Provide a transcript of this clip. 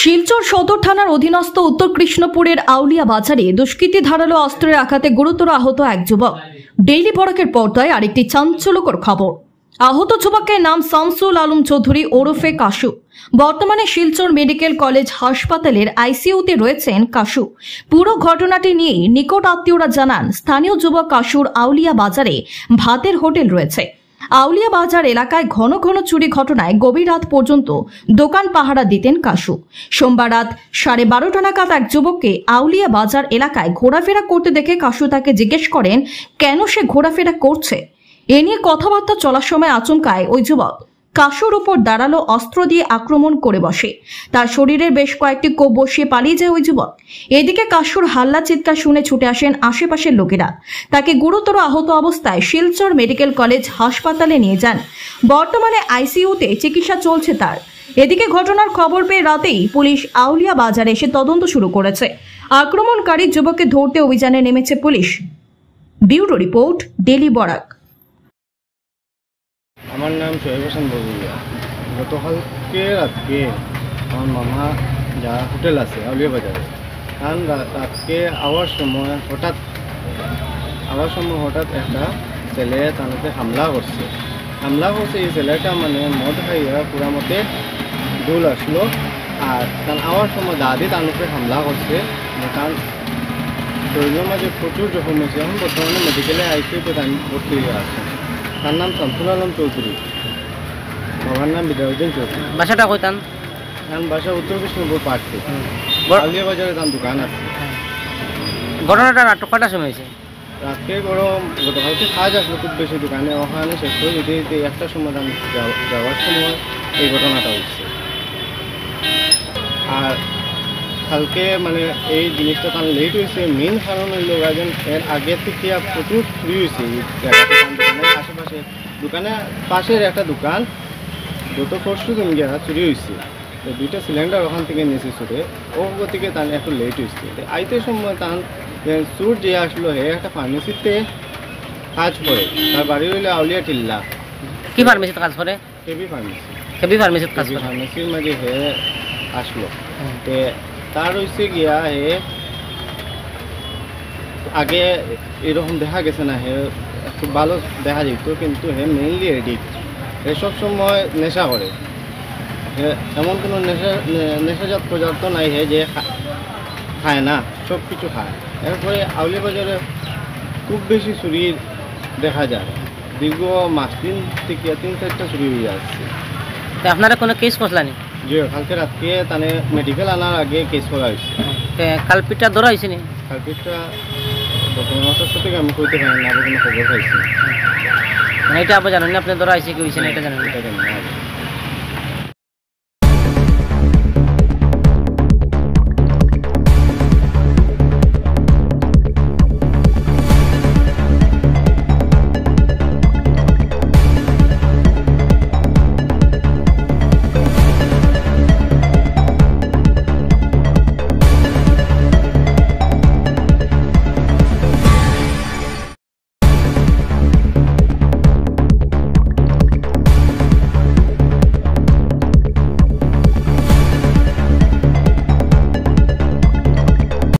শিলচর সদর থানার অধীনস্থ উত্তর কৃষ্ণপুরের আউলিয়া বাজারে দুষ্কৃতী ধারালো অস্ত্রের আঘাতে গুরুতর আহত এক যুবক। ডেইলি বরাকের পর্দায় আরেকটি চাঞ্চল্যকর খবর। আহত যুবকের নাম শামসুল আলম চৌধুরী ওরফে কাশু। বর্তমানে শিলচর মেডিকেল কলেজ হাসপাতালের আইসিইউতে রয়েছেন কাশু। পুরো ঘটনাটি নিয়ে নিকট আত্মীয়রা জানান, স্থানীয় যুবক কাশুর আউলিয়া বাজারে ভাতের হোটেল রয়েছে। আউলিয়া বাজার এলাকায় ঘন ঘন চুরি ঘটনায় গভীর রাত পর্যন্ত দোকান পাহারা দিতেন কাশু। সোমবার রাত সাড়ে বারোটা নাগাদ এক যুবককে আউলিয়া বাজার এলাকায় ঘোরাফেরা করতে দেখে কাশু তাকে জিজ্ঞেস করেন, কেন সে ঘোরাফেরা করছে? এ নিয়ে কথাবার্তা চলার সময় আচমকায় ওই যুবক। কাশুর উপর দাঁড়াল অস্ত্র দিয়ে আক্রমণ করে বসে। তার শরীরের বেশ কয়েকটি কোপ বসিয়ে পালিয়ে যায় ওই যুবক। এদিকে কাশুর হাল্লা চিৎকার শুনে ছুটে আসেন আশেপাশের লোকেরা। তাকে গুরুতর আহত অবস্থায় শিলচর মেডিকেল কলেজ হাসপাতালে নিয়ে যান। বর্তমানে আইসিইউতে চিকিৎসা চলছে তার। এদিকে ঘটনার খবর পেয়ে রাতেই পুলিশ আউলিয়া বাজারে এসে তদন্ত শুরু করেছে। আক্রমণকারী যুবককে ধরতে অভিযানে নেমেছে police. Bureau report daily Barak. আমার নাম শোয়েব হোসেন বগুড়িয়া। গতকালকে রাতকে আমার মামা যা হোটেল আছে, আউলিয়া বাজারে কারণ রাতকে আওয়ার সময় হঠাৎ, আওয়ার সময় হঠাৎ একটা ছেলে তাদেরকে হামলা করছে। হামলা করছে, এই ছেলেটা মানে মদ খাইয়া পুরা মতে দোল আসলো আর তার আওয়ার সময় দাদি তাদেরকে হামলা করছে। কারণ শরীরের মাঝে প্রচুর জখম হয়েছে। এখন বর্তমানে মেডিকেলে আইসিউতে তাই ভর্তি হয়ে আছে। তার নাম শামসুল আলম চৌধুরী। বাবার নাম বিদ্যাউদ্দিন চৌধুরী। বাসাটা কইতাম কারণ বাসা উত্তর কৃষ্ণপুর পার্টি বড়- আলিয়া বাজারে তার দোকান আছে। ঘটনাটা নাটক কটার সময় হয়েছে? রাত্রে গরম গতকালকে কাজ আসলো খুব বেশি দোকানে ওখানে শেষ করে দিতে দিতে একটা সময় আমি যাওয়ার সময় এই ঘটনাটা হচ্ছে। আর কালকে মানে এই জিনিসটা তার লেট হয়েছে। মেইন কারণ হইল গার্জেন এর আগে থেকে প্রচুর চুরি হয়েছে আশেপাশে দোকানে পাশের একটা দোকান দুটো পরশু দিন গিয়া চুরি হয়েছে। তো দুইটা সিলিন্ডার ওখান থেকে নিয়েছে ছুটে ও থেকে তার একটু লেট হয়েছে। তো আইতে সময় তার সুর যে আসলো হে একটা ফার্মেসিতে কাজ করে। তার বাড়ি হইলে আউলিয়া টিল্লা। কি ফার্মেসিতে কাজ করে? কেবি ফার্মেসি কেবি ফার্মেসিতে কাজ করে। ফার্মেসির মাঝে হে আসলো। তে তার হয়েছে গিয়া হে, আগে এরকম দেখা গেছে না হে, খুব ভালো দেখা যেত, কিন্তু হে মেইনলি এডিক্ট হে সব সময় নেশা করে। এমন কোনো নেশা নেশাজাত পদার্থ নাই হে যে খায় না, সব কিছু খায়। এরপরে আউলি বাজারে খুব বেশি চুরি দেখা যায়। দীর্ঘ মাস তিন থেকে তিন চারটা চুরি হয়ে যাচ্ছে। আপনারা কোনো কেস করলানি? যে কালকে রাতকে তানে মেডিকেল আনার আগে কেস করা হয়েছে। তে কালপিটটা ধরা হয়েছে নি? বর্তমান থেকে আমি কইতে পারি না আবার কোনো খবর পাইছি। মানে এটা আবার জানেন না? আপনি ধরা হয়েছে কি হয়েছে না? এটা জানেন এটা জানি না।